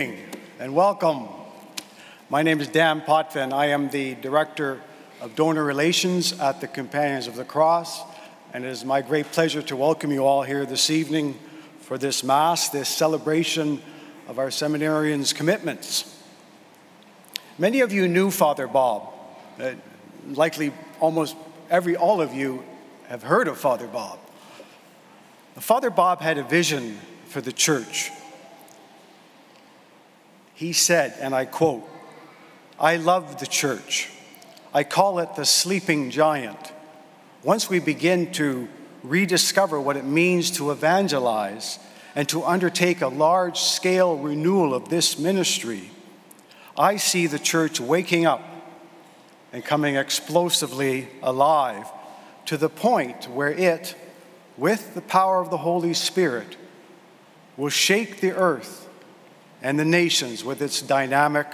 evening and welcome. My name is Dan Potvin. I am the Director of Donor Relations at the Companions of the Cross, and it is my great pleasure to welcome you all here this evening for this Mass, this celebration of our seminarians' commitments. Many of you knew Father Bob. Uh, likely almost every, all of you have heard of Father Bob. Father Bob had a vision for the church. He said, and I quote, I love the church. I call it the sleeping giant. Once we begin to rediscover what it means to evangelize and to undertake a large scale renewal of this ministry, I see the church waking up and coming explosively alive to the point where it, with the power of the Holy Spirit, will shake the earth and the nations with its dynamic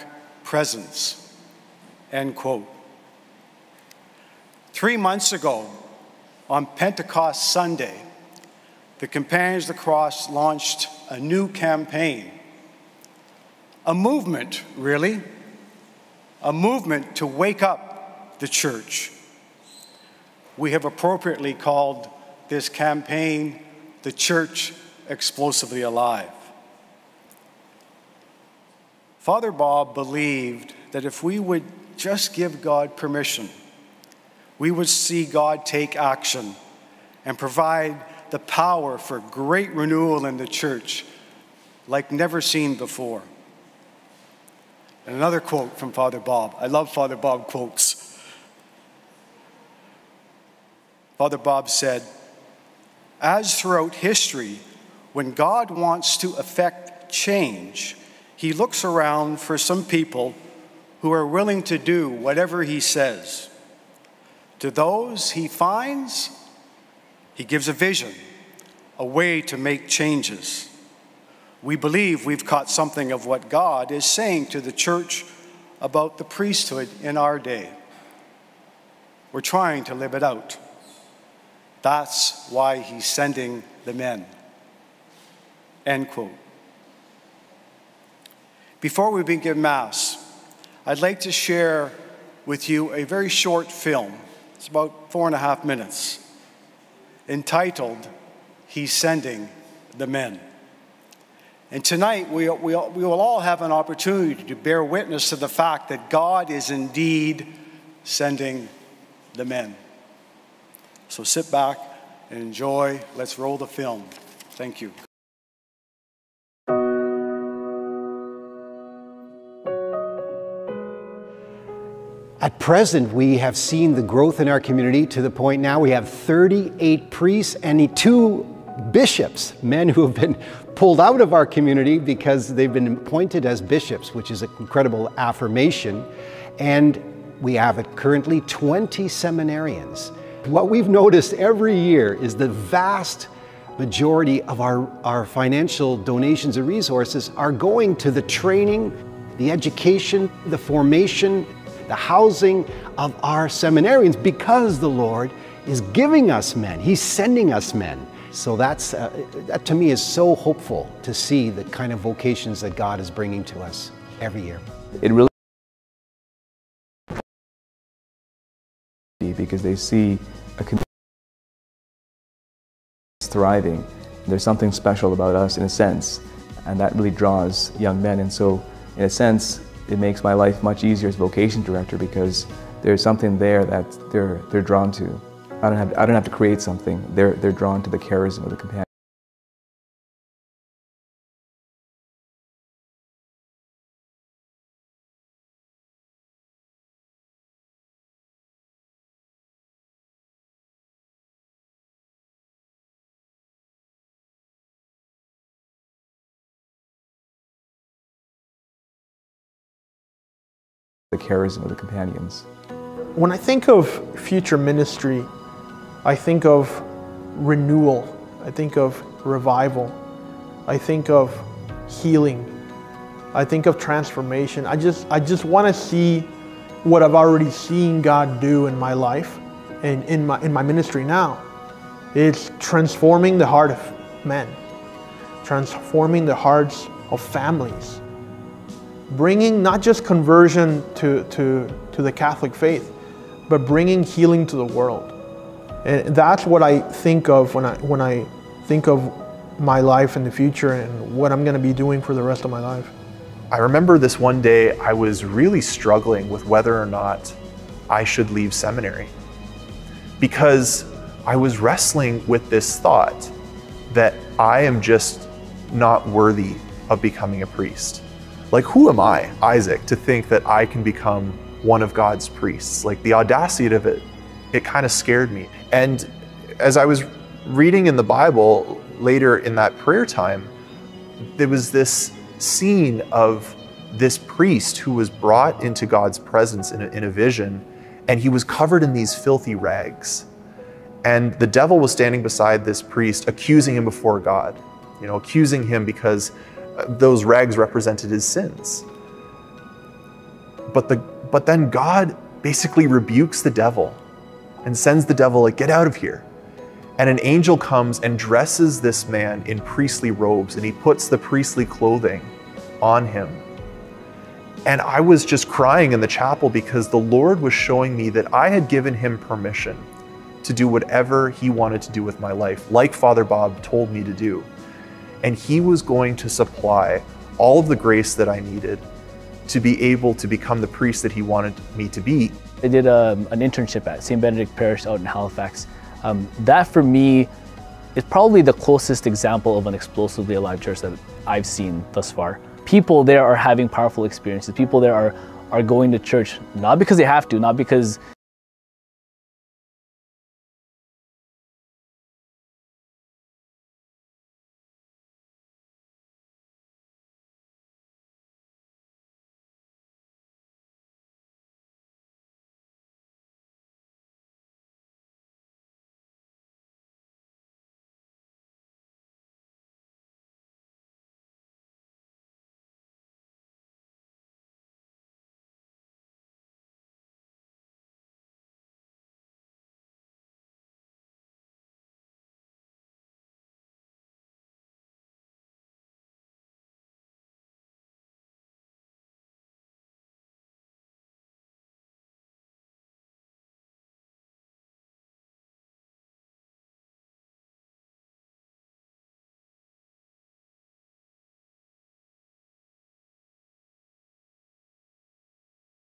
presence. End quote. Three months ago, on Pentecost Sunday, the Companions of the Cross launched a new campaign. A movement, really. A movement to wake up the church. We have appropriately called this campaign The Church Explosively Alive. Father Bob believed that if we would just give God permission, we would see God take action and provide the power for great renewal in the church like never seen before. And another quote from Father Bob. I love Father Bob quotes. Father Bob said, As throughout history, when God wants to effect change, he looks around for some people who are willing to do whatever he says. To those he finds, he gives a vision, a way to make changes. We believe we've caught something of what God is saying to the church about the priesthood in our day. We're trying to live it out. That's why he's sending the men. End quote. Before we begin Mass, I'd like to share with you a very short film. It's about four and a half minutes, entitled He's Sending the Men. And tonight, we, we, we will all have an opportunity to bear witness to the fact that God is indeed sending the men. So sit back and enjoy. Let's roll the film. Thank you. At present, we have seen the growth in our community to the point now we have 38 priests and two bishops, men who have been pulled out of our community because they've been appointed as bishops, which is an incredible affirmation. And we have currently 20 seminarians. What we've noticed every year is the vast majority of our, our financial donations and resources are going to the training, the education, the formation, the housing of our seminarians because the Lord is giving us men. He's sending us men. So that's, uh, that to me is so hopeful to see the kind of vocations that God is bringing to us every year. It really because they see a community thriving. There's something special about us in a sense, and that really draws young men. And so, in a sense, it makes my life much easier as vocation director because there's something there that they're, they're drawn to. I don't, have, I don't have to create something. They're, they're drawn to the charism of the companion. Charism of the companions. When I think of future ministry, I think of renewal, I think of revival, I think of healing, I think of transformation. I just, I just want to see what I've already seen God do in my life and in my, in my ministry now. It's transforming the heart of men, transforming the hearts of families, bringing not just conversion to, to, to the Catholic faith, but bringing healing to the world. And that's what I think of when I, when I think of my life in the future and what I'm going to be doing for the rest of my life. I remember this one day I was really struggling with whether or not I should leave seminary because I was wrestling with this thought that I am just not worthy of becoming a priest. Like, who am I, Isaac, to think that I can become one of God's priests? Like, the audacity of it, it kind of scared me. And as I was reading in the Bible later in that prayer time, there was this scene of this priest who was brought into God's presence in a, in a vision, and he was covered in these filthy rags. And the devil was standing beside this priest, accusing him before God, you know, accusing him because those rags represented his sins. But, the, but then God basically rebukes the devil and sends the devil, like, get out of here. And an angel comes and dresses this man in priestly robes, and he puts the priestly clothing on him. And I was just crying in the chapel because the Lord was showing me that I had given him permission to do whatever he wanted to do with my life, like Father Bob told me to do and He was going to supply all of the grace that I needed to be able to become the priest that He wanted me to be. I did um, an internship at St. Benedict Parish out in Halifax. Um, that for me is probably the closest example of an explosively alive church that I've seen thus far. People there are having powerful experiences. People there are, are going to church not because they have to, not because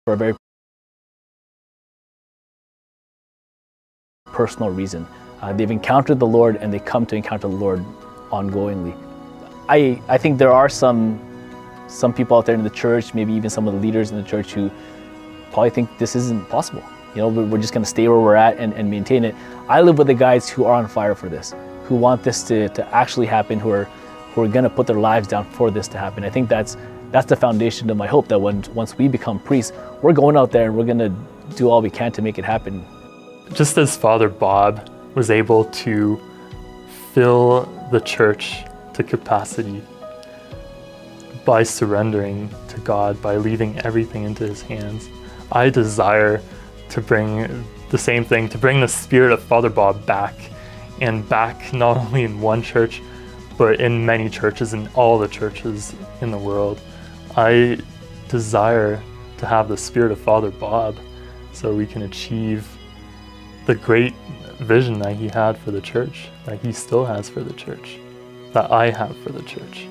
for a very personal reason. Uh, they've encountered the Lord and they come to encounter the Lord ongoingly. I, I think there are some, some people out there in the church, maybe even some of the leaders in the church who probably think this isn't possible. You know, we're just going to stay where we're at and, and maintain it. I live with the guys who are on fire for this, who want this to, to actually happen, who are, who are going to put their lives down for this to happen. I think that's that's the foundation of my hope that when once we become priests, we're going out there and we're going to do all we can to make it happen. Just as Father Bob was able to fill the church to capacity by surrendering to God, by leaving everything into His hands, I desire to bring the same thing, to bring the spirit of Father Bob back and back not only in one church, but in many churches, in all the churches in the world. I desire to have the spirit of Father Bob so we can achieve the great vision that he had for the church, that he still has for the church, that I have for the church.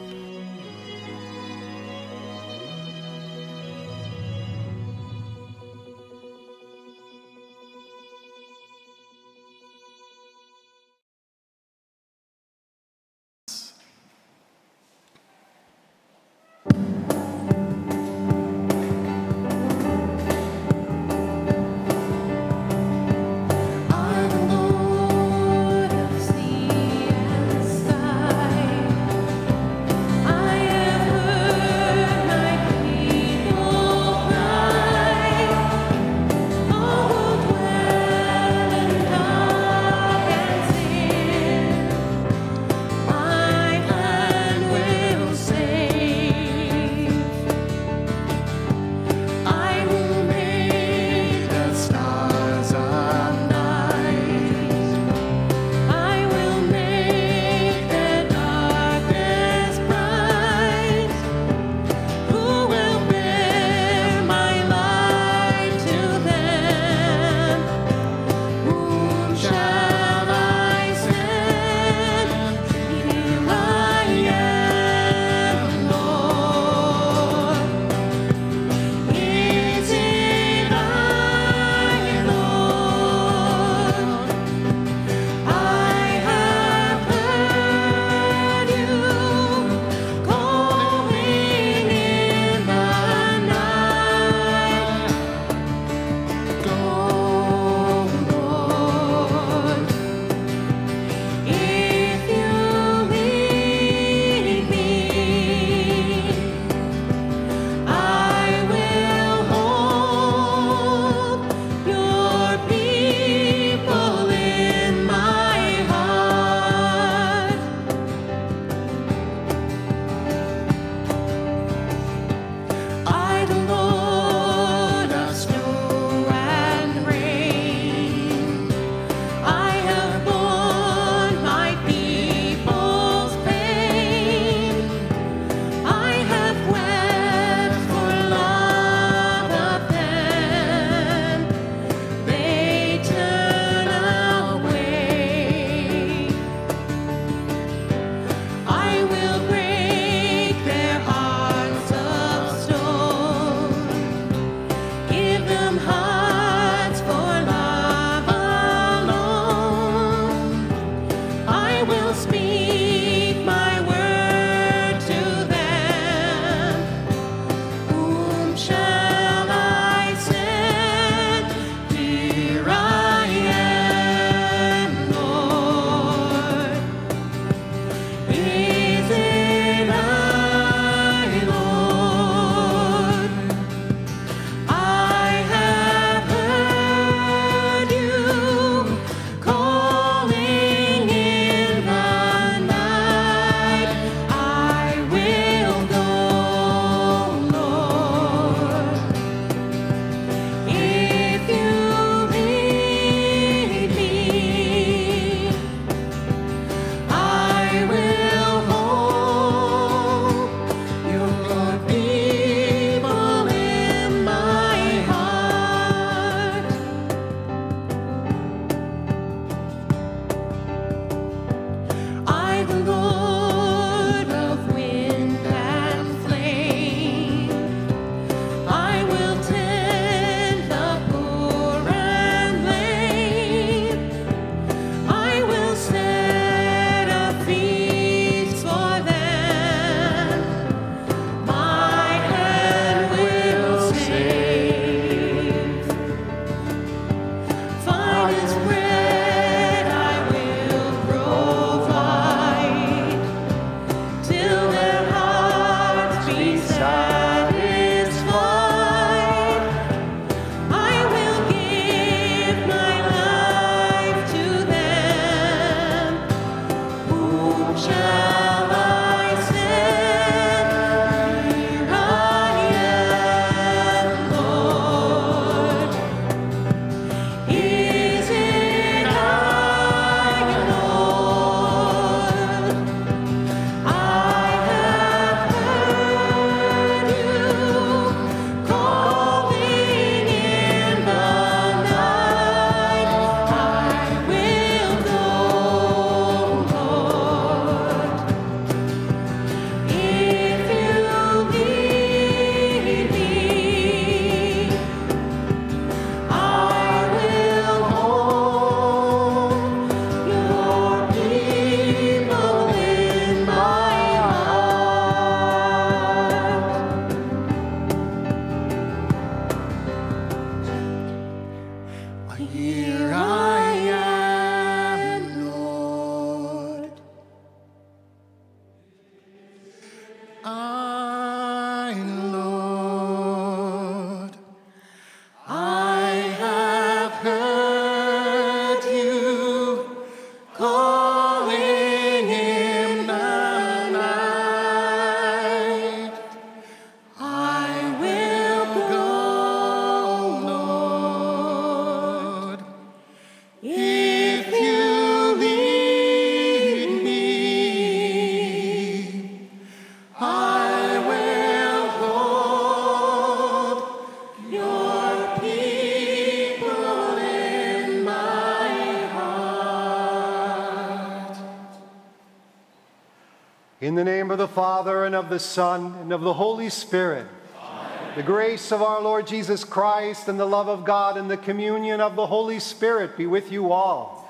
And of the Son, and of the Holy Spirit, Amen. the grace of our Lord Jesus Christ, and the love of God, and the communion of the Holy Spirit be with you all.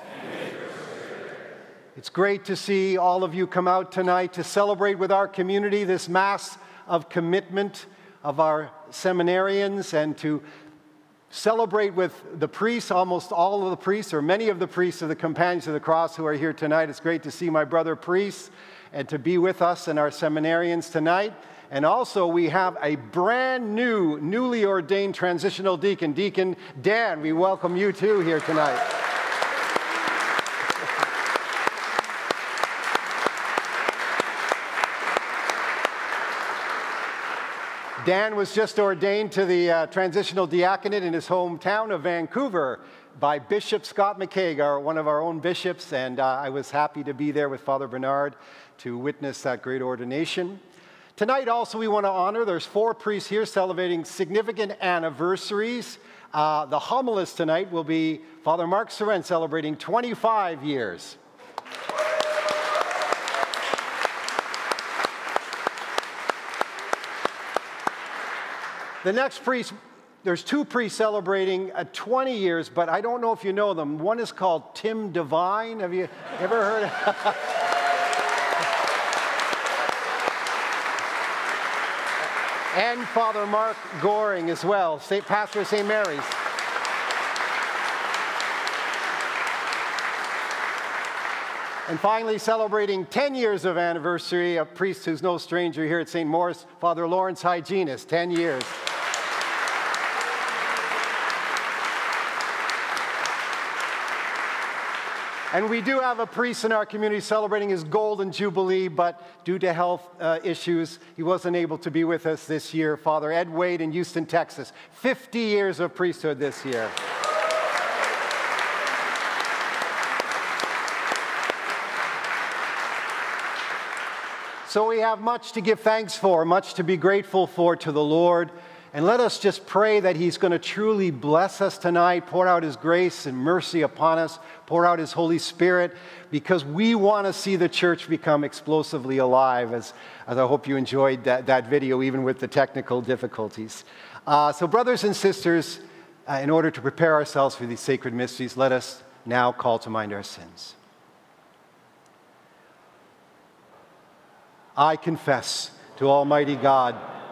It's great to see all of you come out tonight to celebrate with our community this Mass of commitment of our seminarians and to celebrate with the priests, almost all of the priests, or many of the priests of the Companions of the Cross who are here tonight. It's great to see my brother priests and to be with us and our seminarians tonight. And also, we have a brand new, newly ordained transitional deacon, Deacon Dan. We welcome you too here tonight. Dan was just ordained to the uh, transitional diaconate in his hometown of Vancouver by Bishop Scott McCaig, one of our own bishops, and uh, I was happy to be there with Father Bernard to witness that great ordination. Tonight, also, we want to honor, there's four priests here celebrating significant anniversaries. Uh, the homilist tonight will be Father Mark Soren celebrating 25 years. The next priest, there's two priests celebrating uh, 20 years, but I don't know if you know them. One is called Tim Devine. Have you ever heard of and Father Mark Goring as well, St. Pastor of St. Mary's. And finally, celebrating 10 years of anniversary, a priest who's no stranger here at St. Maurice, Father Lawrence Hyginus, 10 years. And we do have a priest in our community celebrating his golden jubilee, but due to health uh, issues, he wasn't able to be with us this year. Father Ed Wade in Houston, Texas. 50 years of priesthood this year. So we have much to give thanks for, much to be grateful for to the Lord. And let us just pray that He's going to truly bless us tonight, pour out His grace and mercy upon us, pour out His Holy Spirit, because we want to see the church become explosively alive, as, as I hope you enjoyed that, that video, even with the technical difficulties. Uh, so, brothers and sisters, uh, in order to prepare ourselves for these sacred mysteries, let us now call to mind our sins. I confess to Almighty God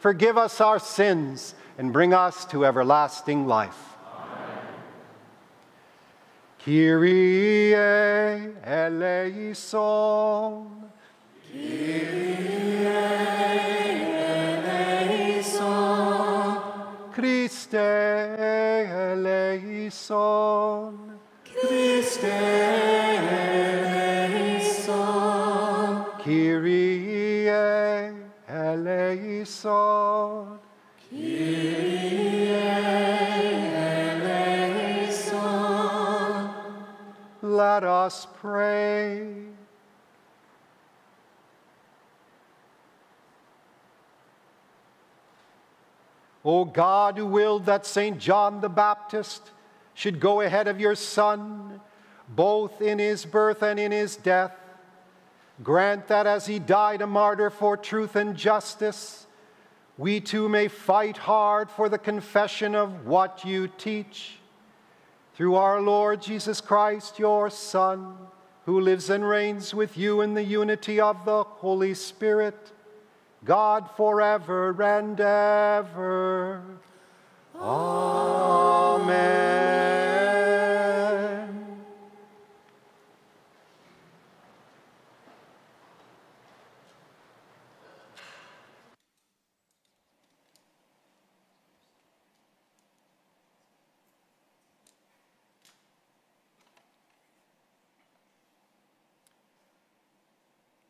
forgive us our sins, and bring us to everlasting life. Amen. Kyrie eleison. Kyrie eleison. Christe eleison. Christe eleison. Eleison. Kyrie eleison. Let us pray. O God, who willed that St. John the Baptist should go ahead of your Son, both in his birth and in his death, grant that as he died a martyr for truth and justice, we too may fight hard for the confession of what you teach. Through our Lord Jesus Christ, your Son, who lives and reigns with you in the unity of the Holy Spirit God forever and ever. Amen.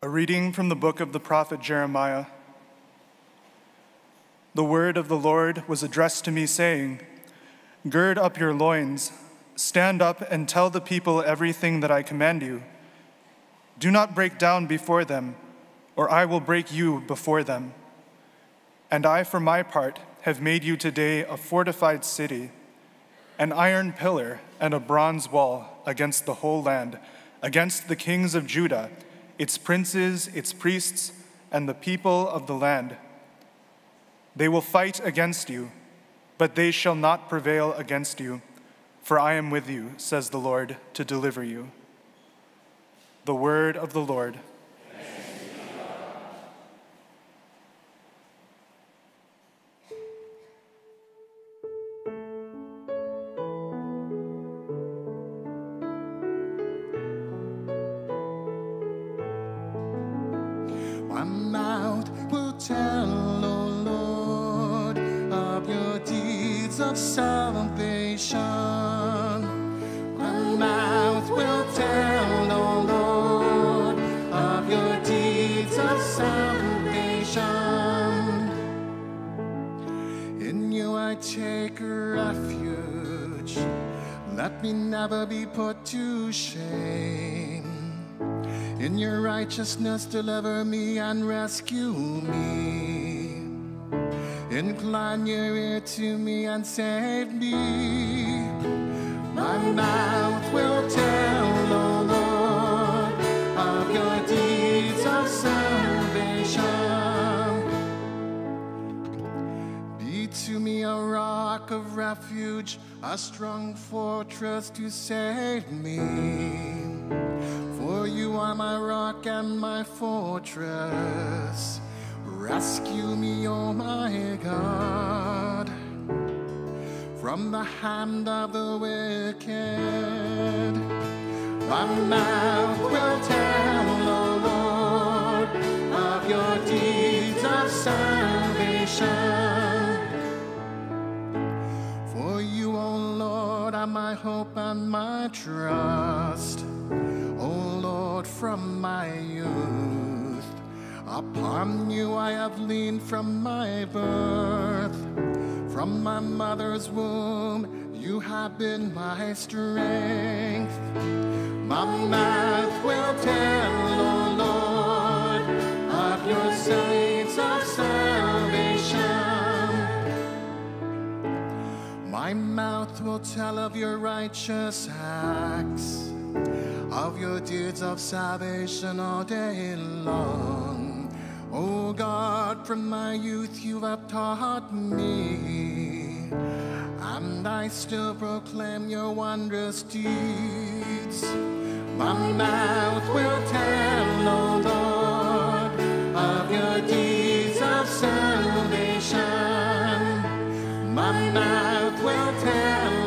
A reading from the book of the prophet Jeremiah. The word of the Lord was addressed to me, saying, Gird up your loins, stand up and tell the people everything that I command you. Do not break down before them, or I will break you before them. And I, for my part, have made you today a fortified city, an iron pillar and a bronze wall against the whole land, against the kings of Judah, its princes, its priests, and the people of the land. They will fight against you, but they shall not prevail against you, for I am with you, says the Lord, to deliver you. The word of the Lord. Let me never be put to shame. In your righteousness, deliver me and rescue me. Incline your ear to me and save me. My mouth will tell, O Lord, of your deeds of salvation. Be to me a rock of refuge, a strong fortress to save me. For you are my rock and my fortress. Rescue me, O my God, from the hand of the wicked. My mouth will tell, O Lord, of your deeds of salvation. Are my hope and my trust. O Lord, from my youth, upon you I have leaned from my birth. From my mother's womb, you have been my strength. My mouth will tell, O Lord, of your saints of salvation. My mouth will tell of your righteous acts, of your deeds of salvation all day long. O God, from my youth you have taught me, and I still proclaim your wondrous deeds. My mouth will tell, O Lord, of your deeds of salvation. My mouth will tell,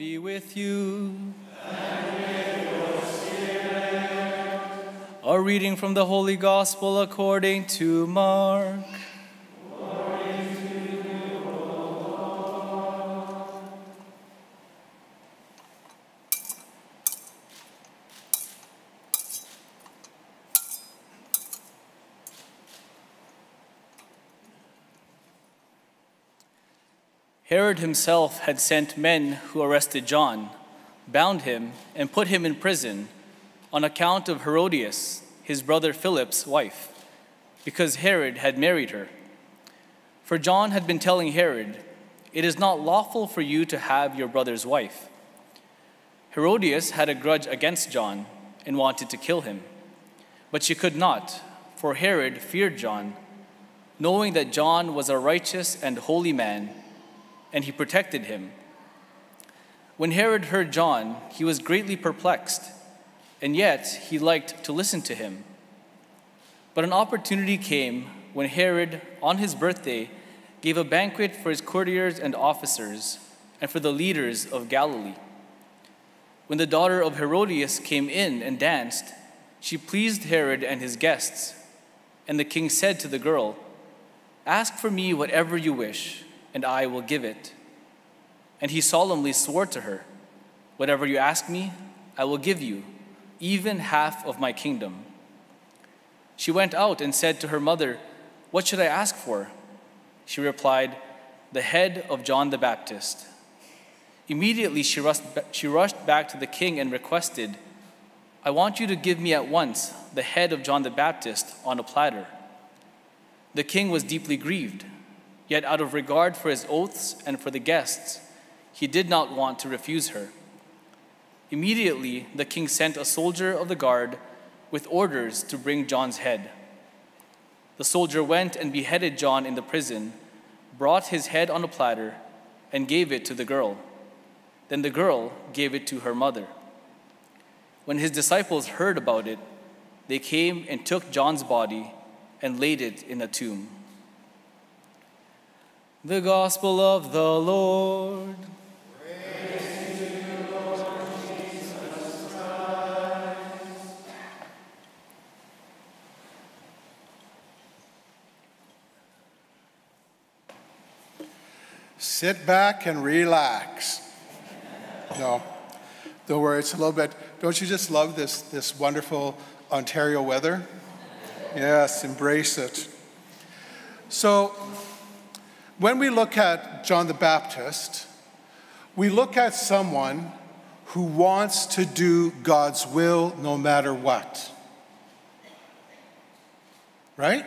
be with you. A reading from the Holy Gospel according to Mark. Herod himself had sent men who arrested John, bound him, and put him in prison on account of Herodias, his brother Philip's wife, because Herod had married her. For John had been telling Herod, It is not lawful for you to have your brother's wife. Herodias had a grudge against John and wanted to kill him. But she could not, for Herod feared John, knowing that John was a righteous and holy man and he protected him. When Herod heard John, he was greatly perplexed, and yet he liked to listen to him. But an opportunity came when Herod, on his birthday, gave a banquet for his courtiers and officers and for the leaders of Galilee. When the daughter of Herodias came in and danced, she pleased Herod and his guests. And the king said to the girl, Ask for me whatever you wish and I will give it. And he solemnly swore to her, Whatever you ask me, I will give you, even half of my kingdom. She went out and said to her mother, What should I ask for? She replied, The head of John the Baptist. Immediately she rushed, she rushed back to the king and requested, I want you to give me at once the head of John the Baptist on a platter. The king was deeply grieved. Yet, out of regard for his oaths and for the guests, he did not want to refuse her. Immediately, the king sent a soldier of the guard with orders to bring John's head. The soldier went and beheaded John in the prison, brought his head on a platter, and gave it to the girl. Then the girl gave it to her mother. When his disciples heard about it, they came and took John's body and laid it in a tomb. The Gospel of the Lord. Sit back and relax. No, don't worry, it's a little bit. Don't you just love this, this wonderful Ontario weather? Yes, embrace it. So, when we look at John the Baptist, we look at someone who wants to do God's will no matter what. Right?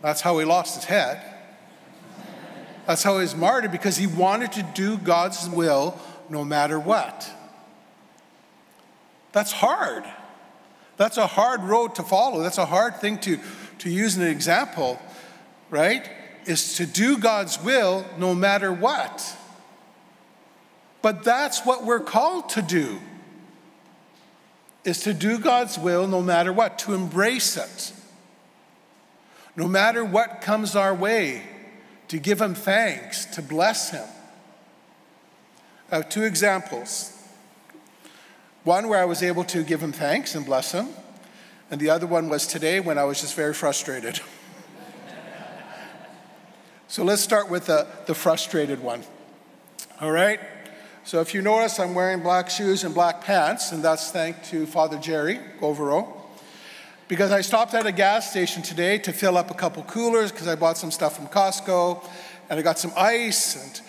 That's how he lost his head. That's how he was martyred because he wanted to do God's will no matter what. That's hard. That's a hard road to follow. That's a hard thing to, to use an example, right? Is to do God's will no matter what. But that's what we're called to do. Is to do God's will no matter what, to embrace it. No matter what comes our way, to give him thanks, to bless him. Have two examples. One where I was able to give him thanks and bless him, And the other one was today when I was just very frustrated. so let's start with the, the frustrated one. All right? So if you notice, I'm wearing black shoes and black pants, and that's thanks to Father Jerry Govero. Because I stopped at a gas station today to fill up a couple coolers because I bought some stuff from Costco, and I got some ice, and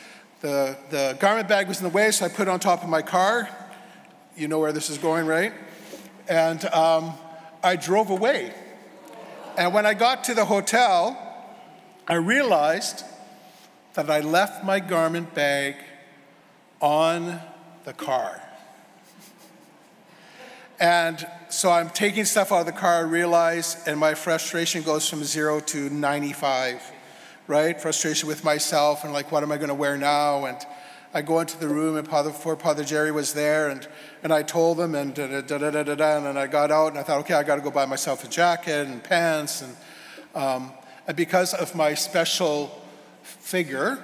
the, the garment bag was in the way, so I put it on top of my car. You know where this is going, right? And um, I drove away. And when I got to the hotel, I realized that I left my garment bag on the car. And so I'm taking stuff out of the car, I realize, and my frustration goes from zero to 95, right? Frustration with myself and like, what am I going to wear now? And I go into the room, and Father, poor Father Jerry was there, and, and I told him, and da da da da da da, and then I got out, and I thought, okay, I got to go buy myself a jacket and pants, and, um, and because of my special figure,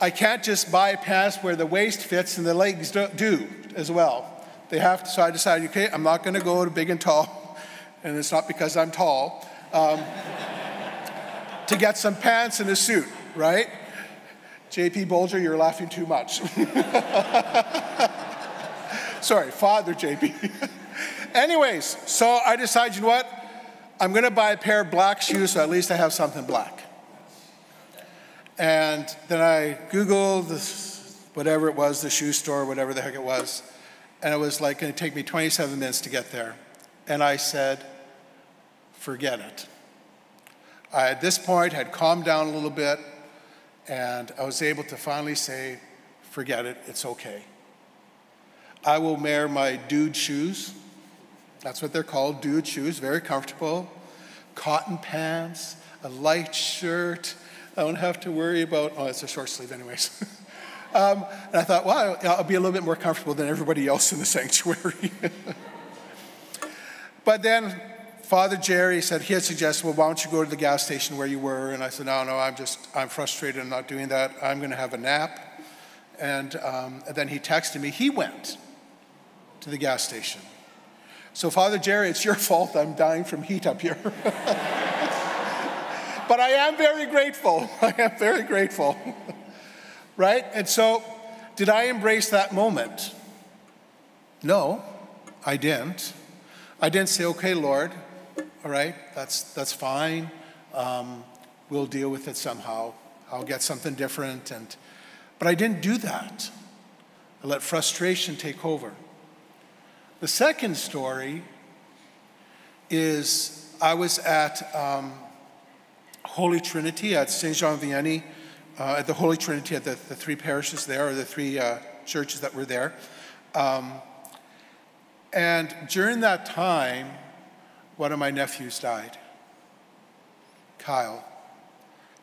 I can't just buy pants where the waist fits and the legs do as well. They have to, so I decided, okay, I'm not going to go to big and tall, and it's not because I'm tall, um, to get some pants and a suit, right? JP Bolger, you're laughing too much. Sorry, Father JP. Anyways, so I decided, you know what? I'm going to buy a pair of black shoes so at least I have something black. And then I Googled this, whatever it was, the shoe store, whatever the heck it was. And it was like going to take me 27 minutes to get there. And I said, forget it. I, at this point, had calmed down a little bit, and I was able to finally say, forget it, it's okay. I will wear my dude shoes. That's what they're called, dude shoes, very comfortable. Cotton pants, a light shirt, I don't have to worry about, oh, it's a short sleeve, anyways. um, and I thought, well, I'll be a little bit more comfortable than everybody else in the sanctuary. but then Father Jerry said, he had suggested, well, why don't you go to the gas station where you were? And I said, no, no, I'm just, I'm frustrated. I'm not doing that. I'm going to have a nap. And, um, and then he texted me. He went to the gas station. So, Father Jerry, it's your fault I'm dying from heat up here. But I am very grateful. I am very grateful. right? And so, did I embrace that moment? No, I didn't. I didn't say, okay, Lord, all right, that's, that's fine. Um, we'll deal with it somehow. I'll get something different. And, but I didn't do that. I let frustration take over. The second story is I was at um, Holy Trinity at Saint Jean Vianney, uh, at the Holy Trinity at the, the, three parishes there, or the three uh, churches that were there. Um, and during that time, one of my nephews died, Kyle.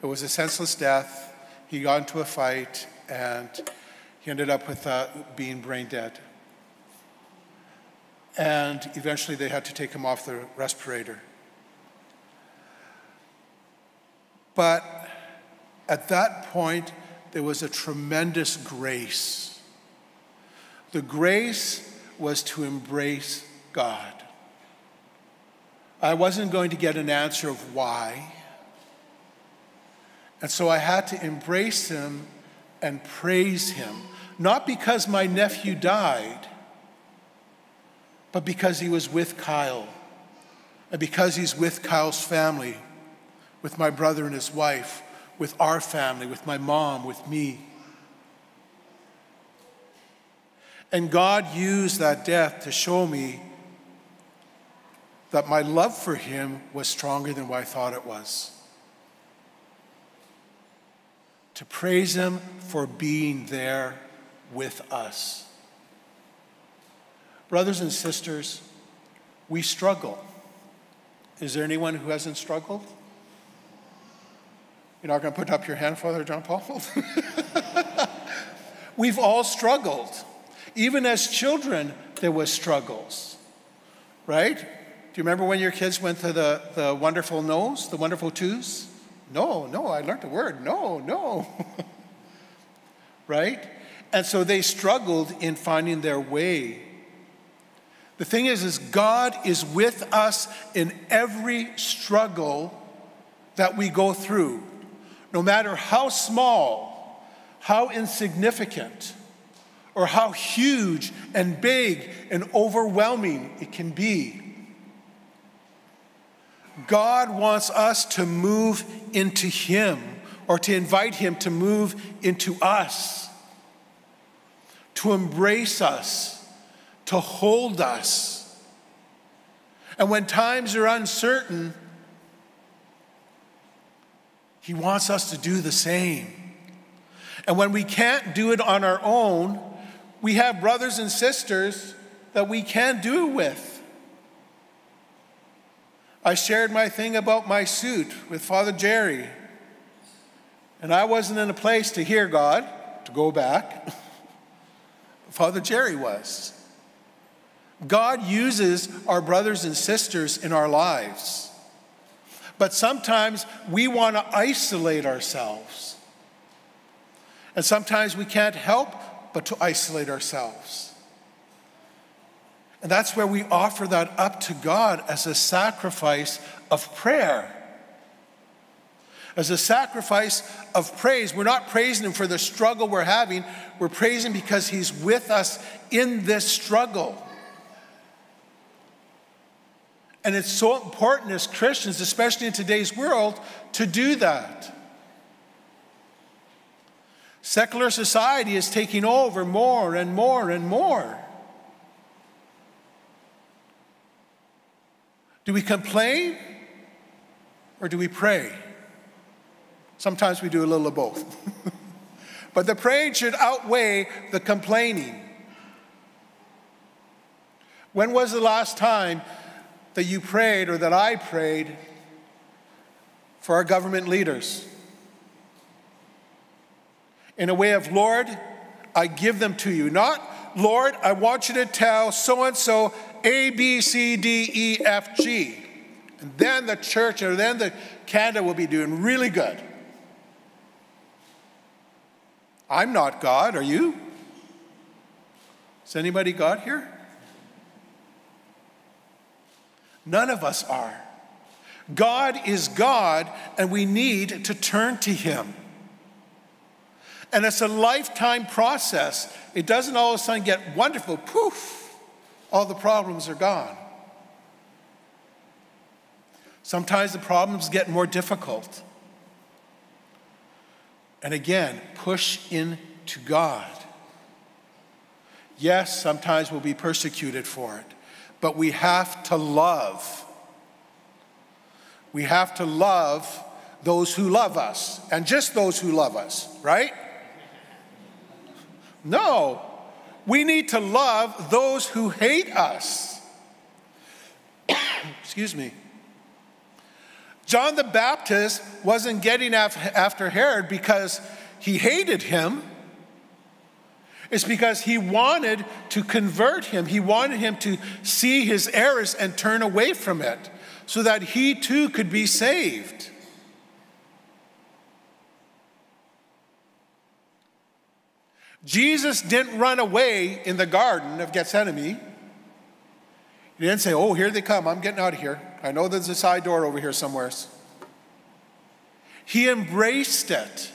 It was a senseless death. He got into a fight and he ended up with uh, being brain dead. And eventually they had to take him off the respirator. But at that point, there was a tremendous grace. The grace was to embrace God. I wasn't going to get an answer of why. And so I had to embrace him and praise him, not because my nephew died, but because he was with Kyle, and because he's with Kyle's family with my brother and his wife, with our family, with my mom, with me. And God used that death to show me that my love for him was stronger than what I thought it was. To praise him for being there with us. Brothers and sisters, we struggle. Is there anyone who hasn't struggled? You're not going to put up your hand, Father John Paul? We've all struggled. Even as children, there was struggles, right? Do you remember when your kids went to the, the wonderful no's, the wonderful twos? No, no, I learned the word. No, no. right? And so they struggled in finding their way The thing is, is God is with us in every struggle that we go through, no matter how small, how insignificant, or how huge and big and overwhelming it can be. God wants us to move into Him or to invite Him to move into us, to embrace us, to hold us. And when times are uncertain, He wants us to do the same. And when we can't do it on our own, we have brothers and sisters that we can do it with. I shared my thing about my suit with Father Jerry, and I wasn't in a place to hear God, to go back. Father Jerry was. God uses our brothers and sisters in our lives. But sometimes we want to isolate ourselves. And sometimes we can't help but to isolate ourselves. And that's where we offer that up to God as a sacrifice of prayer. As a sacrifice of praise. We're not praising Him for the struggle we're having, we're praising because He's with us in this struggle. And it's so important as Christians, especially in today's world, to do that. Secular society is taking over more and more and more. Do we complain or do we pray? Sometimes we do a little of both. but the praying should outweigh the complaining. When was the last time that you prayed or that I prayed for our government leaders? In a way of, Lord, I give them to you. Not, Lord, I want you to tell so and so A, B, C, D, E, F, G. And then the church or then the Canada will be doing really good. I'm not God, are you? Is anybody God here? None of us are. God is God, and we need to turn to Him. And it's a lifetime process. It doesn't all of a sudden get wonderful, poof, all the problems are gone. Sometimes the problems get more difficult. And again, push into God. Yes, sometimes we'll be persecuted for it, but we have to love. We have to love those who love us, and just those who love us, right? No, we need to love those who hate us. Excuse me. John the Baptist wasn't getting after Herod because he hated him. It's because he wanted to convert him. He wanted him to see his errors and turn away from it so that he too could be saved. Jesus didn't run away in the Garden of Gethsemane. He didn't say, Oh, here they come. I'm getting out of here. I know there's a side door over here somewhere. He embraced it.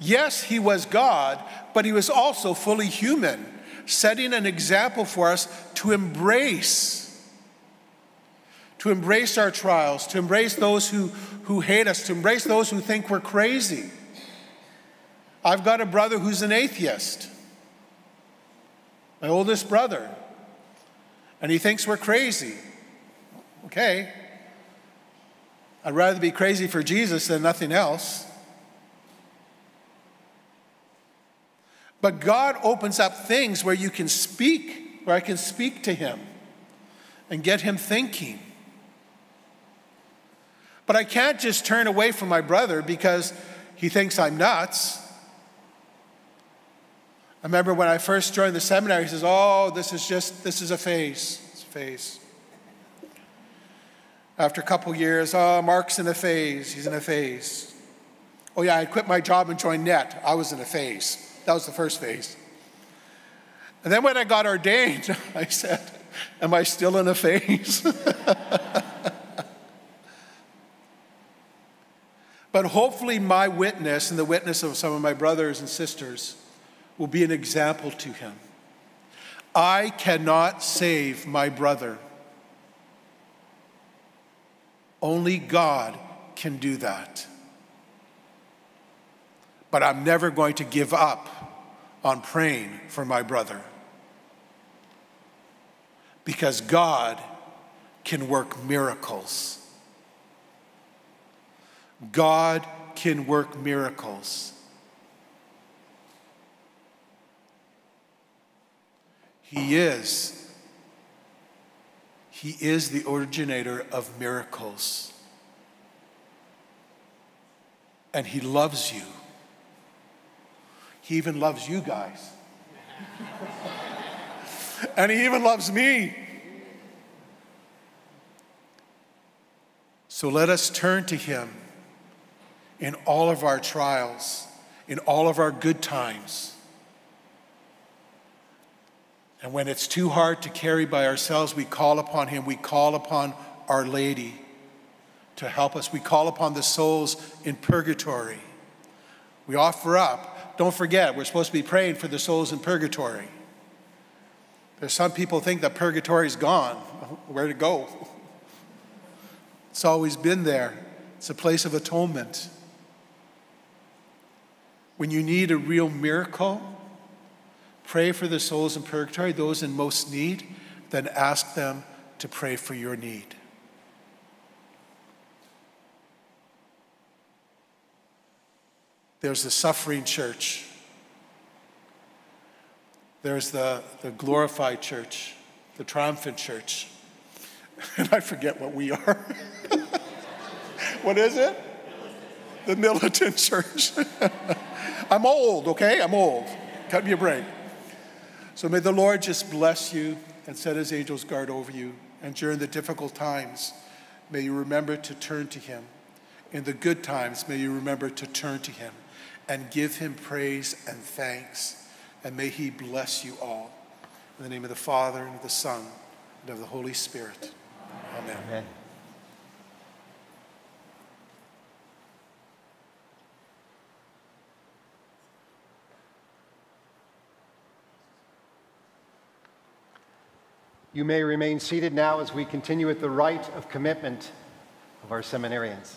Yes, he was God, but he was also fully human, setting an example for us to embrace. To embrace our trials, to embrace those who, who hate us, to embrace those who think we're crazy. I've got a brother who's an atheist, my oldest brother, and he thinks we're crazy. Okay. I'd rather be crazy for Jesus than nothing else. But God opens up things where you can speak, where I can speak to him and get him thinking. But I can't just turn away from my brother because he thinks I'm nuts. I remember when I first joined the seminary, he says, Oh, this is just, this is a phase. It's a phase. After a couple years, oh, Mark's in a phase. He's in a phase. Oh, yeah, I quit my job and joined NET. I was in a phase. That was the first phase. And then when I got ordained, I said, Am I still in a phase? but hopefully, my witness and the witness of some of my brothers and sisters will be an example to him. I cannot save my brother. Only God can do that. But I'm never going to give up on praying for my brother. Because God can work miracles. God can work miracles. He is. He is the originator of miracles. And He loves you. He even loves you guys. and He even loves me. So let us turn to Him in all of our trials, in all of our good times. And when it's too hard to carry by ourselves, we call upon Him. We call upon Our Lady to help us. We call upon the souls in purgatory. We offer up. Don't forget, we're supposed to be praying for the souls in purgatory. There's some people think that purgatory's gone. Where to go? It's always been there. It's a place of atonement. When you need a real miracle, Pray for the souls in purgatory, those in most need, then ask them to pray for your need. There's the suffering church. There's the, the glorified church, the triumphant church. And I forget what we are. what is it? The militant church. I'm old, okay? I'm old. Cut me a break. So may the Lord just bless you and set his angels guard over you. And during the difficult times, may you remember to turn to him. In the good times, may you remember to turn to him and give him praise and thanks. And may he bless you all. In the name of the Father, and of the Son, and of the Holy Spirit. Amen. Amen. You may remain seated now as we continue with the rite of commitment of our seminarians.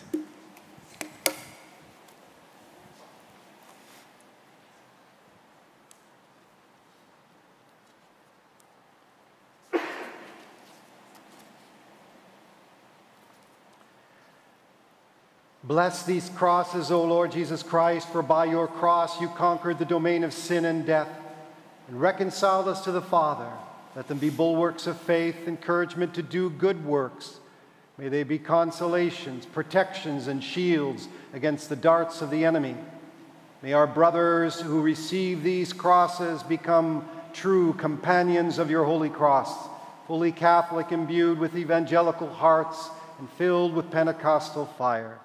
Bless these crosses, O Lord Jesus Christ, for by your cross you conquered the domain of sin and death and reconciled us to the Father. Let them be bulwarks of faith, encouragement to do good works. May they be consolations, protections, and shields against the darts of the enemy. May our brothers who receive these crosses become true companions of your holy cross, fully Catholic, imbued with evangelical hearts, and filled with Pentecostal fire.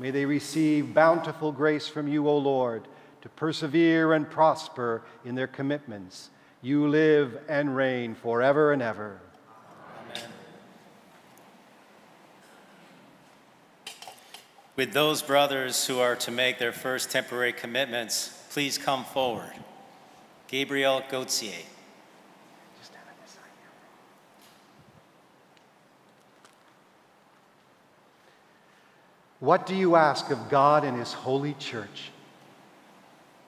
May they receive bountiful grace from you, O Lord, to persevere and prosper in their commitments you live and reign forever and ever. Amen. With those brothers who are to make their first temporary commitments, please come forward. Gabriel Gauthier. What do you ask of God and His holy church?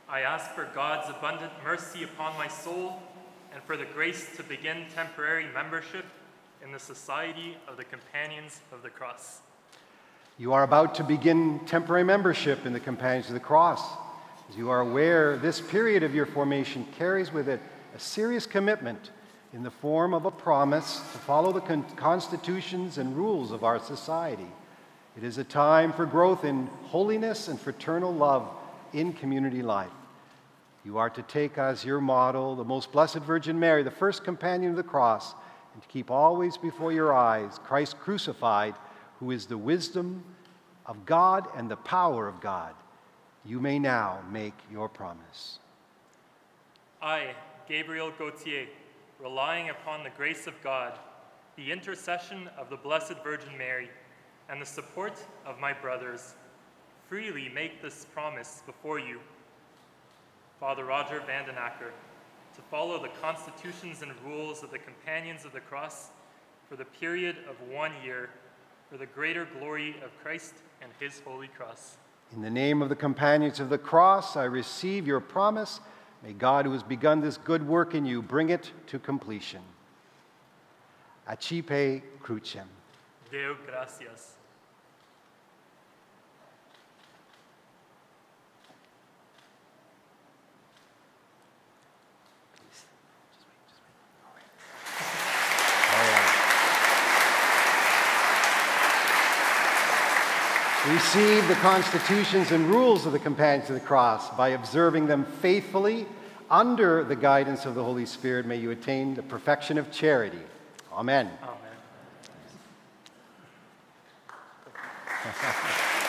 I ask for God's abundant mercy upon my soul and for the grace to begin temporary membership in the Society of the Companions of the Cross. You are about to begin temporary membership in the Companions of the Cross. As you are aware, this period of your formation carries with it a serious commitment in the form of a promise to follow the con- constitutions and rules of our society. It is a time for growth in holiness and fraternal love in community life. You are to take as your model the most blessed Virgin Mary, the first companion of the cross, and to keep always before your eyes Christ crucified, who is the wisdom of God and the power of God. You may now make your promise. I, Gabriel Gauthier, relying upon the grace of God, the intercession of the Blessed Virgin Mary, and the support of my brothers, freely make this promise before you, Father Roger Vandenakker, to follow the constitutions and rules of the Companions of the Cross for the period of one year for the greater glory of Christ and his holy cross. In the name of the companions of the cross, I receive your promise. May God, who has begun this good work in you, bring it to completion. Accipe crucem. Deo gratias. Receive the constitutions and rules of the companions of the cross by observing them faithfully under the guidance of the Holy Spirit. May you attain the perfection of charity. Amen. Amen.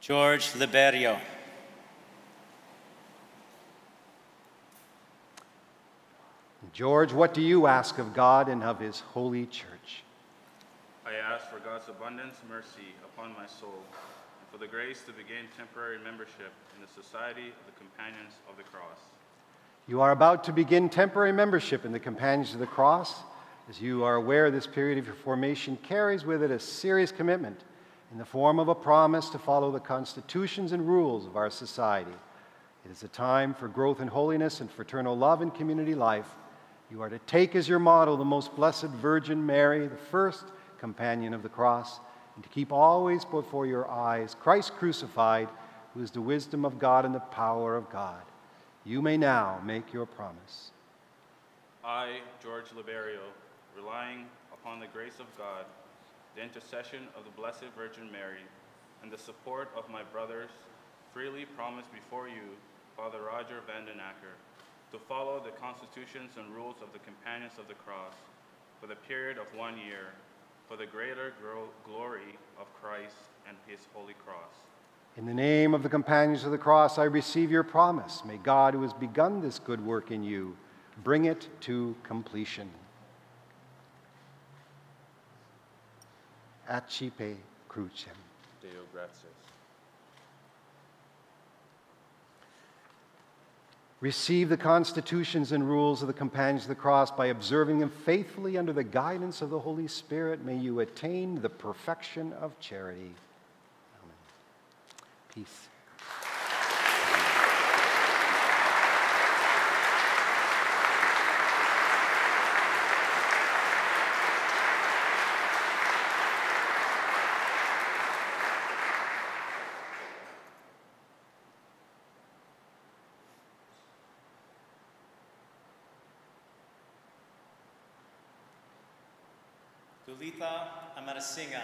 George Liberio. George, what do you ask of God and of His holy church? I ask for God's abundance mercy upon my soul, and for the grace to begin temporary membership in the Society of the Companions of the Cross. You are about to begin temporary membership in the Companions of the Cross. As you are aware, this period of your formation carries with it a serious commitment in the form of a promise to follow the constitutions and rules of our society. It is a time for growth in holiness and fraternal love and community life. You are to take as your model the most blessed Virgin Mary, the first companion of the cross, and to keep always before your eyes Christ crucified, who is the wisdom of God and the power of God. You may now make your promise. I, George Liberio, relying upon the grace of God, the intercession of the Blessed Virgin Mary, and the support of my brothers, freely promise before you, Father Roger Vandenakker, to follow the constitutions and rules of the Companions of the Cross for the period of one year, for the greater glory of Christ and his holy cross. In the name of the companions of the cross, I receive your promise. May God, who has begun this good work in you, bring it to completion. Accipe crucem. Deo gratias. Receive the constitutions and rules of the companions of the cross by observing them faithfully under the guidance of the Holy Spirit. May you attain the perfection of charity. Amen. Peace. Dulitha Amarasinga.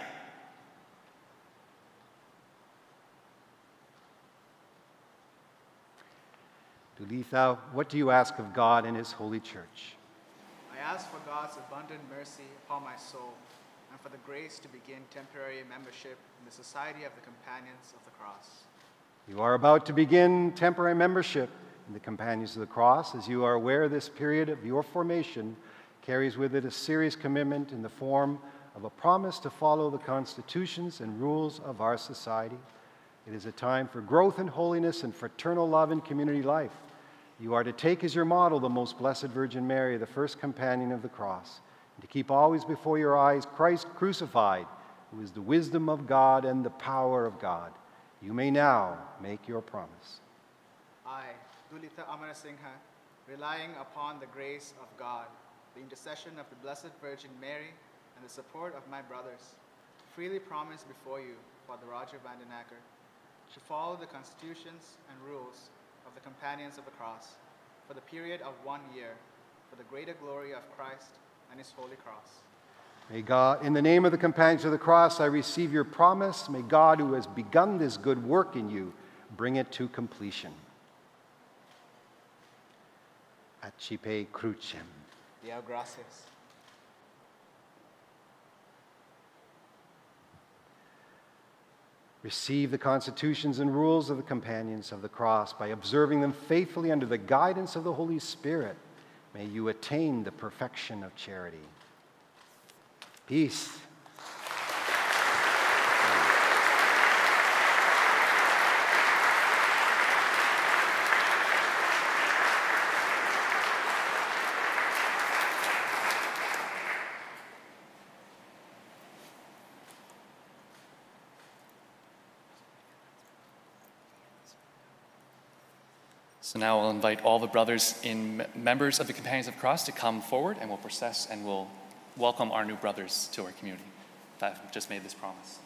Dulitha, what do you ask of God and His holy church? I ask for God's abundant mercy upon my soul and for the grace to begin temporary membership in the Society of the Companions of the Cross. You are about to begin temporary membership in the Companions of the Cross. As you are aware, this period of your formation carries with it a serious commitment in the form of a promise to follow the constitutions and rules of our society. It is a time for growth in holiness and fraternal love and community life. You are to take as your model the most blessed Virgin Mary, the first companion of the cross, and to keep always before your eyes Christ crucified, who is the wisdom of God and the power of God. You may now make your promise. I, Dulitha Amarasingha, relying upon the grace of God, the intercession of the Blessed Virgin Mary, and the support of my brothers, freely promise before you, Father Roger Vandenakker, to follow the constitutions and rules of the Companions of the Cross for the period of one year, for the greater glory of Christ and his holy cross. May God, in the name of the companions of the cross, I receive your promise. May God, who has begun this good work in you, bring it to completion. Accipe crucem. Deo gratias. Receive the constitutions and rules of the companions of the cross by observing them faithfully under the guidance of the Holy Spirit. May you attain the perfection of charity. Peace. So now I'll invite all the brothers in members of the Companions of Cross to come forward and we'll process and we'll welcome our new brothers to our community that have just made this promise.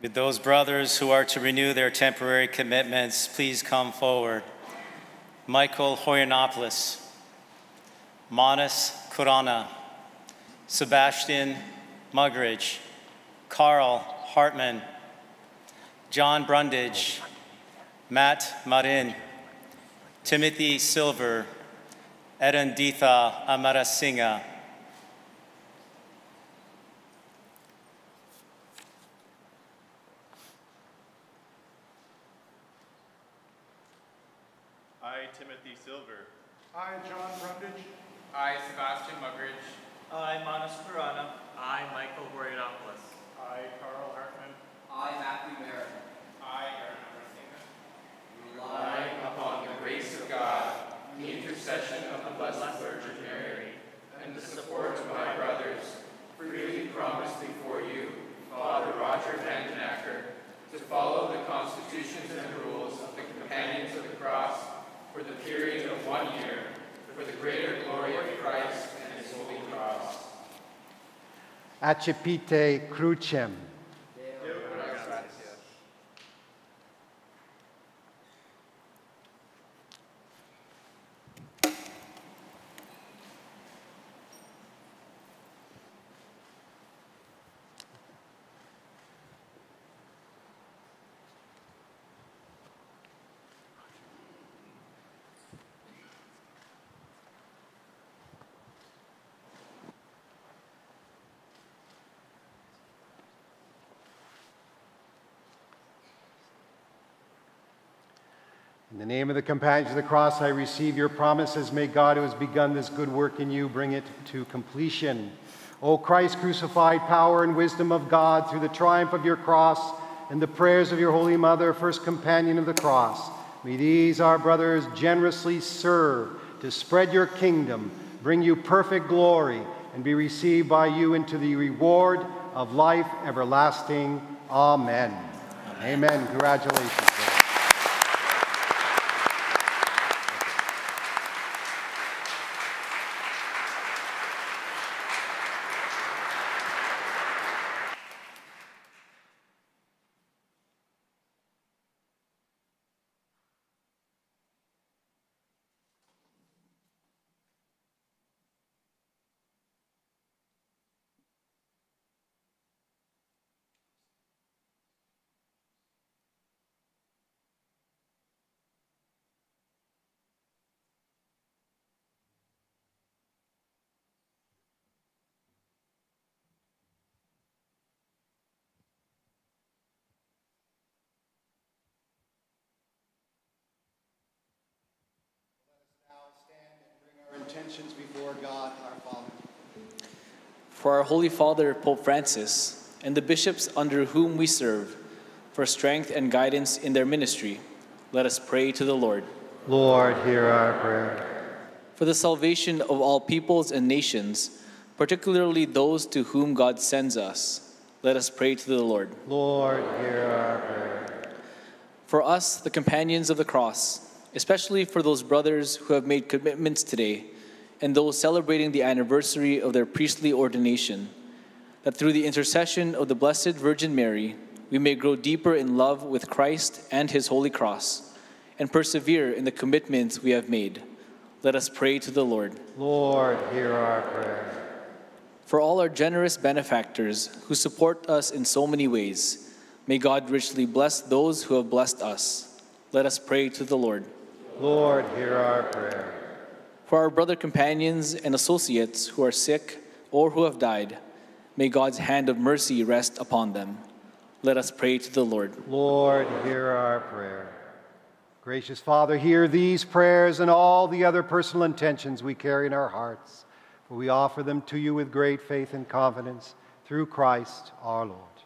With those brothers who are to renew their temporary commitments, please come forward. Michael Hoyanopoulos, Manas Kurana, Sebastian Mugridge, Carl Hartman, John Brundage, Matt Marin, Timothy Silver, Erenditha Amarasinga, I, Timothy Silver, I, John Brundage. I, Sebastian Mugridge. I, Manas Purana. I, Michael Boreanopoulos. I, Carl Hartman, I, Matthew Merritt. I, Aaron Amarasinga. Relying upon the grace of God, the intercession of the Blessed Virgin Mary, and the support of my brothers, freely promise before you, Father Roger Vandenakker, to follow the constitutions and rules of the Companions of the Cross for the period one year for the greater glory of Christ and his holy cross. Accipite crucem. In the name of the companions of the cross, I receive your promises. May God, who has begun this good work in you, bring it to completion. O Christ, crucified power and wisdom of God, through the triumph of your cross and the prayers of your Holy Mother, first companion of the cross, may these, our brothers, generously serve to spread your kingdom, bring you perfect glory, and be received by you into the reward of life everlasting. Amen. Amen. Congratulations. For our Holy Father, Pope Francis, and the bishops under whom we serve, for strength and guidance in their ministry, let us pray to the Lord. Lord, hear our prayer. For the salvation of all peoples and nations, particularly those to whom God sends us, let us pray to the Lord. Lord, hear our prayer. For us, the companions of the cross, especially for those brothers who have made commitments today and those celebrating the anniversary of their priestly ordination, that through the intercession of the Blessed Virgin Mary, we may grow deeper in love with Christ and his holy cross and persevere in the commitments we have made. Let us pray to the Lord. Lord, hear our prayer. For all our generous benefactors who support us in so many ways, may God richly bless those who have blessed us. Let us pray to the Lord. Lord, hear our prayer. For our brother companions and associates who are sick or who have died, may God's hand of mercy rest upon them. Let us pray to the Lord. Lord, hear our prayer. Gracious Father, hear these prayers and all the other personal intentions we carry in our hearts, for we offer them to you with great faith and confidence through Christ our Lord.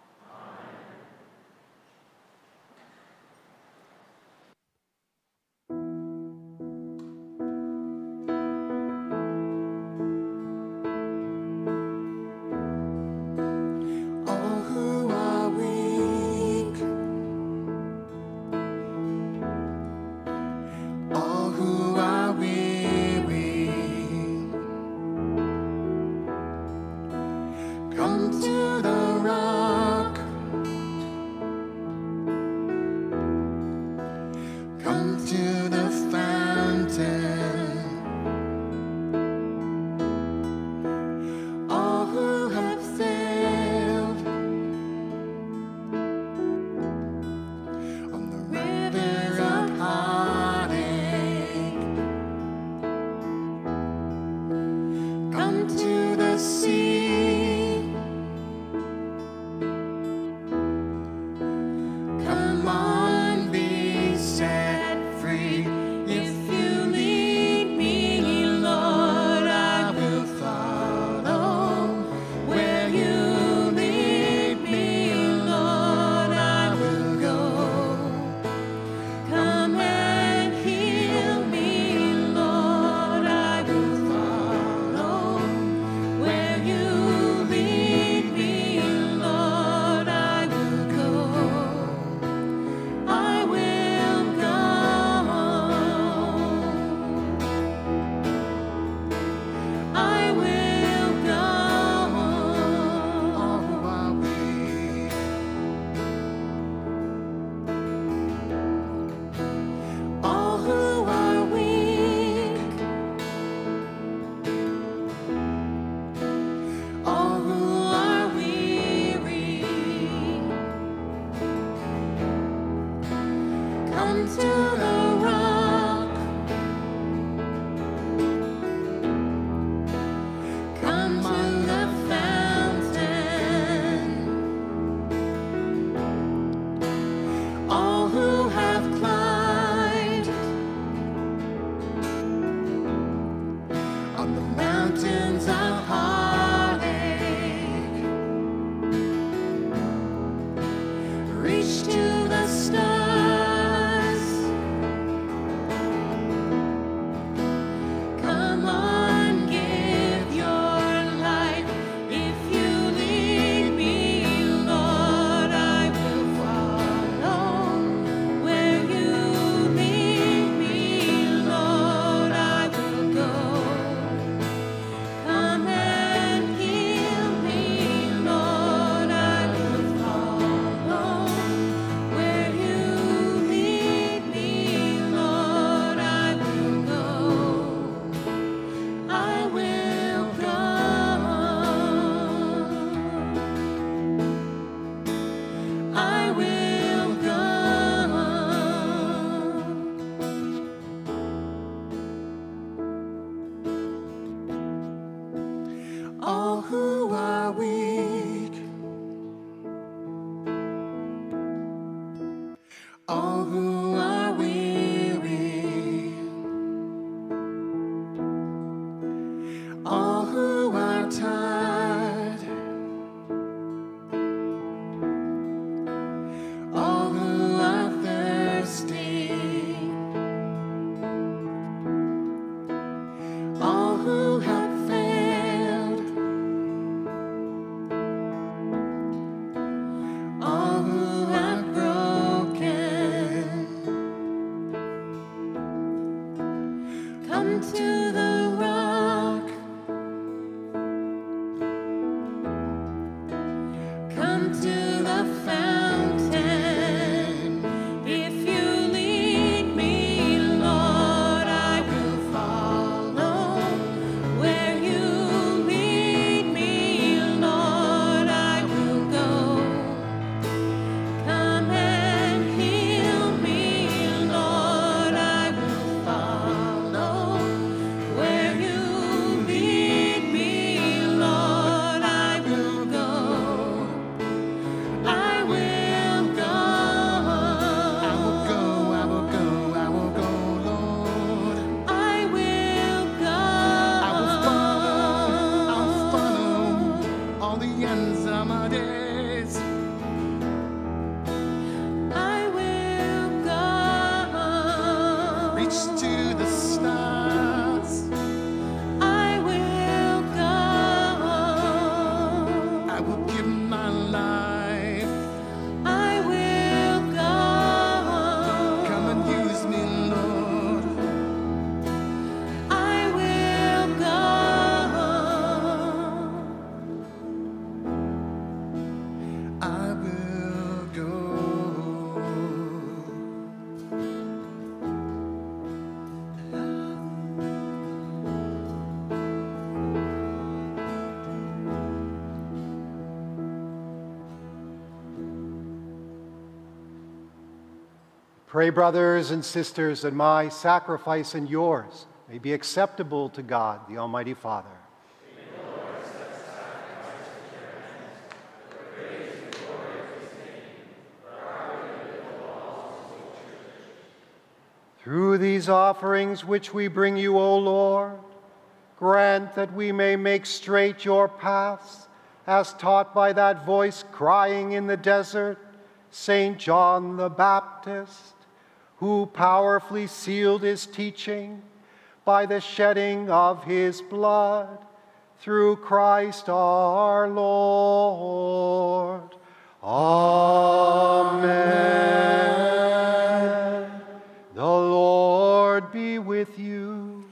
Pray, brothers and sisters, that my sacrifice and yours may be acceptable to God, the Almighty Father. Through these offerings which we bring you, O Lord, grant that we may make straight your paths, as taught by that voice crying in the desert, St. John the Baptist who powerfully sealed his teaching by the shedding of his blood through Christ our Lord. Amen. The Lord be with you.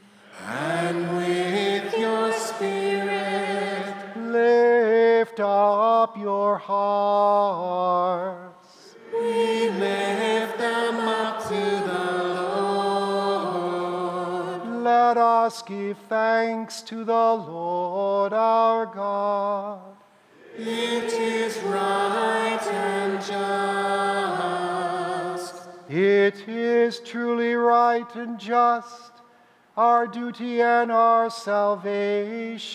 And with your spirit. Lift up your heart. us give thanks to the Lord our God. It is right and just. It is truly right and just, our duty and our salvation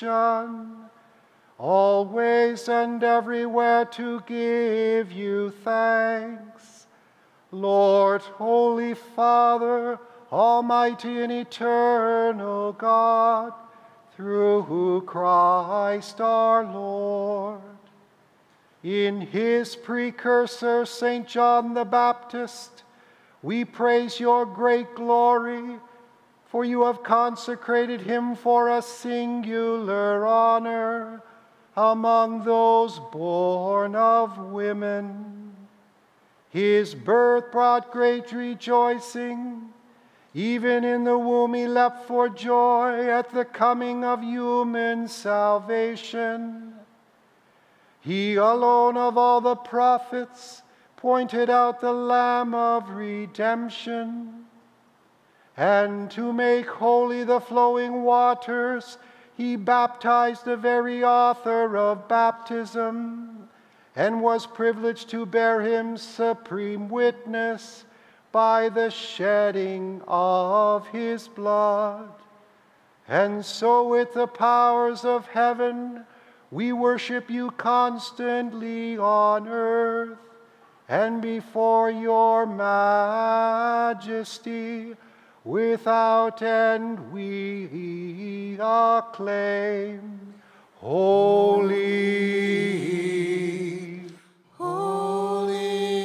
always and everywhere to give you thanks. Lord, Holy Father, Almighty and eternal God, through Christ our Lord. In his precursor, St. John the Baptist, we praise your great glory, for you have consecrated him for a singular honor among those born of women. His birth brought great rejoicing. Even in the womb he leapt for joy at the coming of human salvation. He alone of all the prophets pointed out the Lamb of redemption. And to make holy the flowing waters, he baptized the very author of baptism and was privileged to bear him supreme witness by the shedding of his blood. And so, with the powers of heaven, we worship you constantly on earth and before your majesty. Without end we acclaim, Holy, Holy,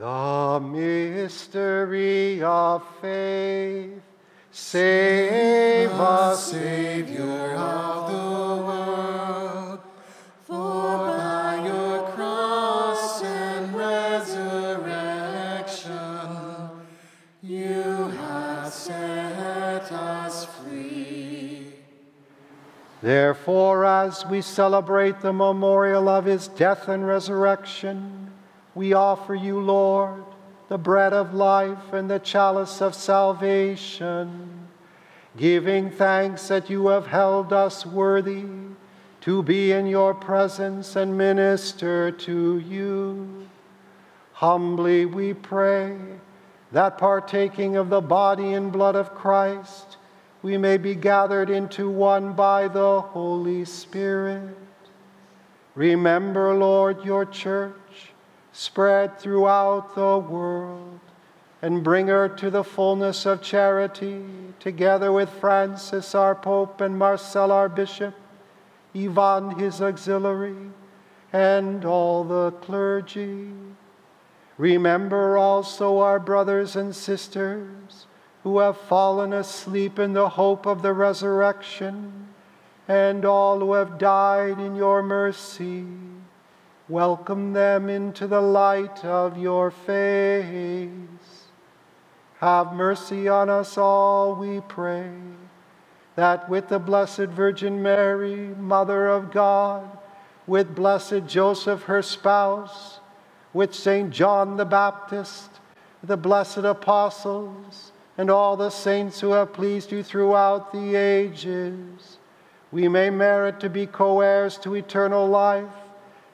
The mystery of faith. Save us, Savior of the world, for by your cross and resurrection you have set us free. Therefore, as we celebrate the memorial of his death and resurrection, we offer you, Lord, the bread of life and the chalice of salvation, giving thanks that you have held us worthy to be in your presence and minister to you. Humbly we pray that partaking of the body and blood of Christ, we may be gathered into one by the Holy Spirit. Remember, Lord, your church spread throughout the world and bring her to the fullness of charity, together with Francis, our Pope, and Marcel, our Bishop, Yvan, his auxiliary, and all the clergy. Remember also our brothers and sisters who have fallen asleep in the hope of the resurrection, and all who have died in your mercy. Welcome them into the light of your face. Have mercy on us all, we pray, that with the Blessed Virgin Mary, Mother of God, with blessed Joseph, her spouse, with St. John the Baptist, the blessed apostles, and all the saints who have pleased you throughout the ages, we may merit to be co heirs to eternal life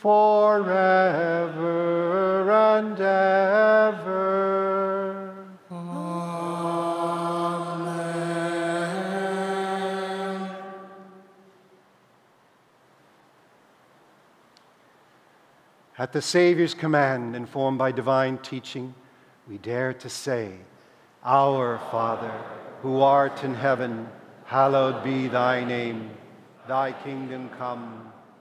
forever and ever. At the Savior's command, informed by divine teaching, we dare to say, Our Father, who art in heaven, hallowed be thy name. Thy kingdom come,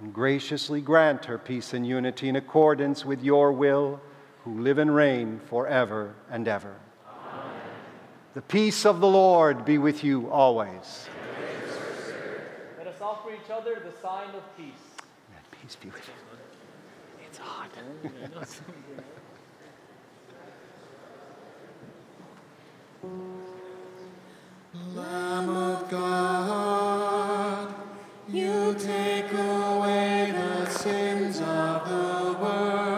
and graciously grant her peace and unity in accordance with your will, who live and reign forever and ever. Amen. The peace of the Lord be with you always. Let us offer each other the sign of peace. Let peace be with you. It's hot. Lamb of God, you take away the sins of the world.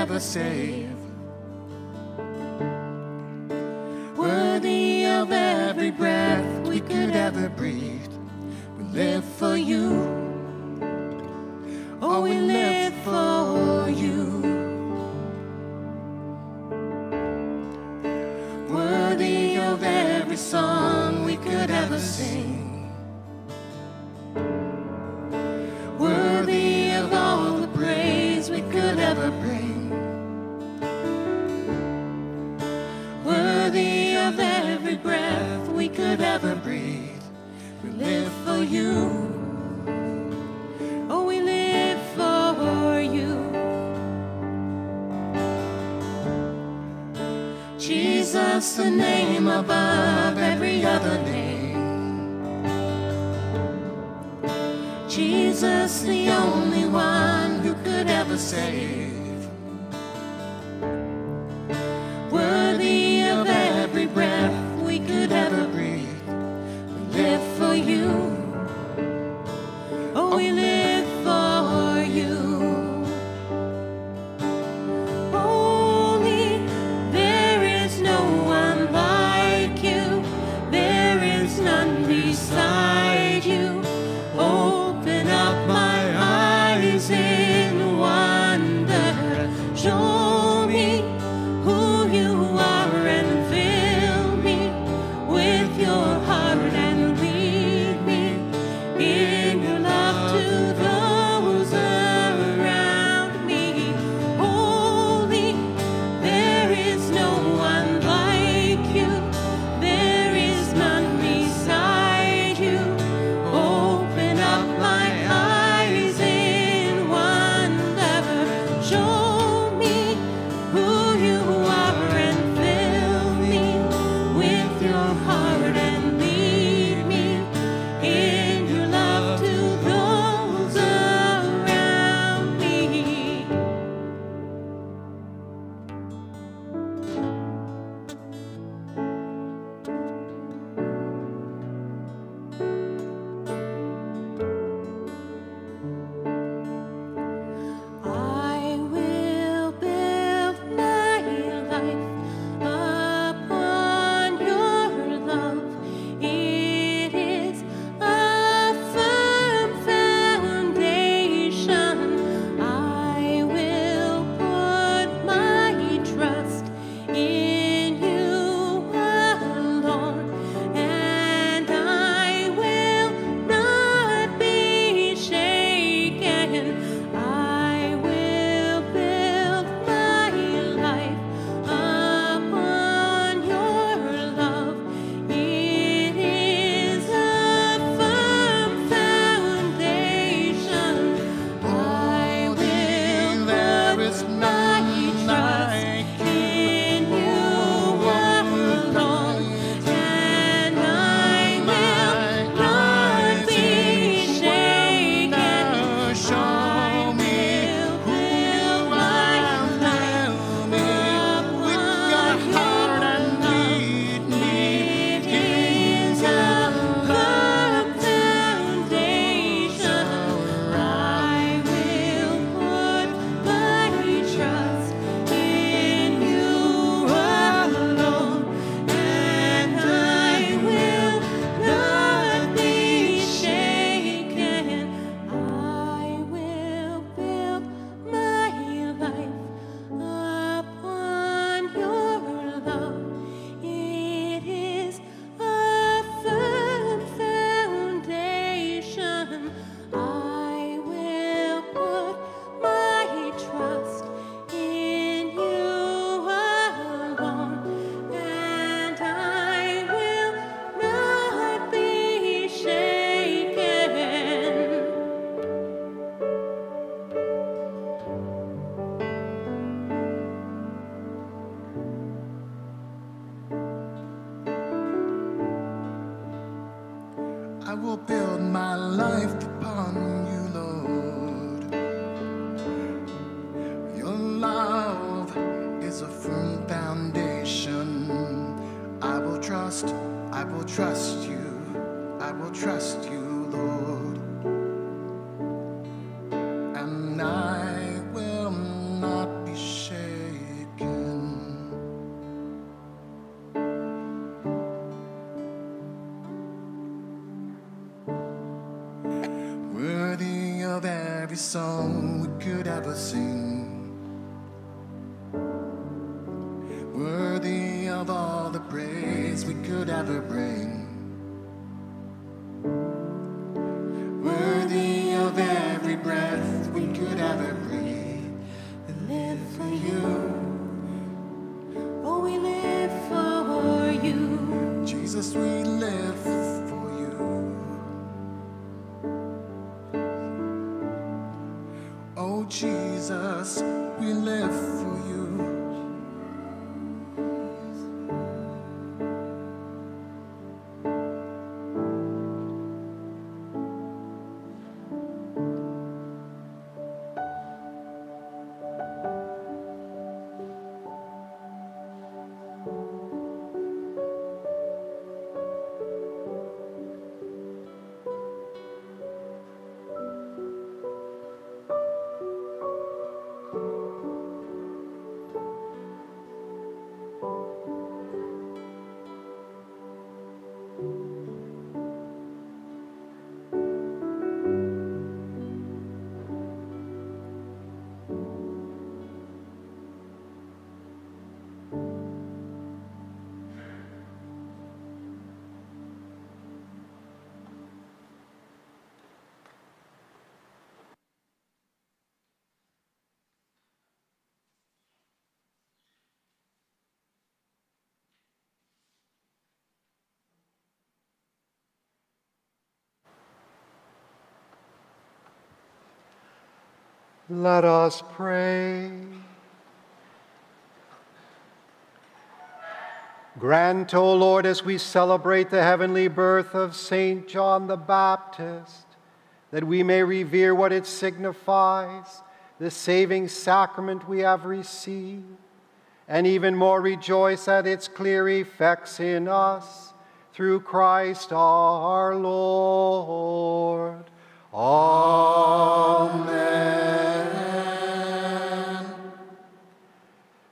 never save. That's the name above every other name. Jesus, the only one who could ever save. Let us pray. Grant, O Lord, as we celebrate the heavenly birth of St. John the Baptist, that we may revere what it signifies, the saving sacrament we have received, and even more rejoice at its clear effects in us, through Christ our Lord. Amen.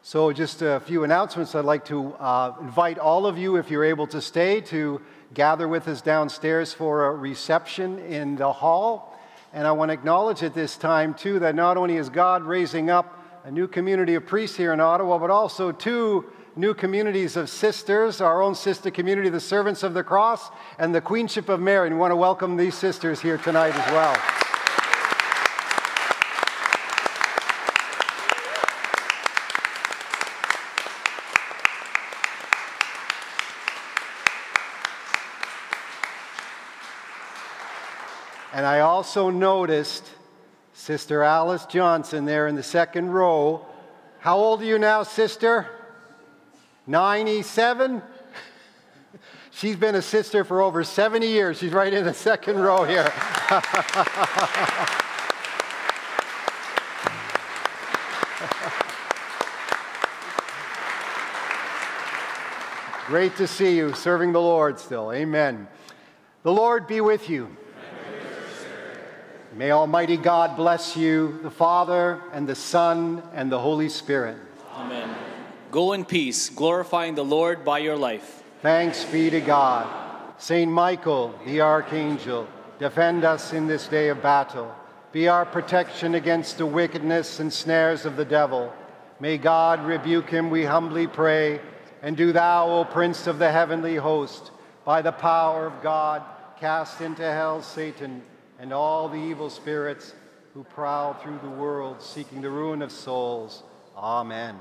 So, just a few announcements. I'd like to uh, invite all of you, if you're able to stay, to gather with us downstairs for a reception in the hall. And I want to acknowledge at this time, too, that not only is God raising up a new community of priests here in Ottawa, but also two new communities of sisters, our own sister community, the Servants of the Cross, and the Queenship of Mary. And we want to welcome these sisters here tonight as well. And I also noticed Sister Alice Johnson there in the second row. How old are you now, sister? 97? She's been a sister for over 70 years. She's right in the second row here. Great to see you serving the Lord still. Amen. The Lord be with you. May Almighty God bless you, the Father, and the Son, and the Holy Spirit. Amen. Go in peace, glorifying the Lord by your life. Thanks be to God. Saint Michael, the archangel, defend us in this day of battle. Be our protection against the wickedness and snares of the devil. May God rebuke him, we humbly pray. And do thou, O Prince of the heavenly host, by the power of God, cast into hell Satan and all the evil spirits who prowl through the world seeking the ruin of souls. Amen.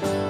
Blessed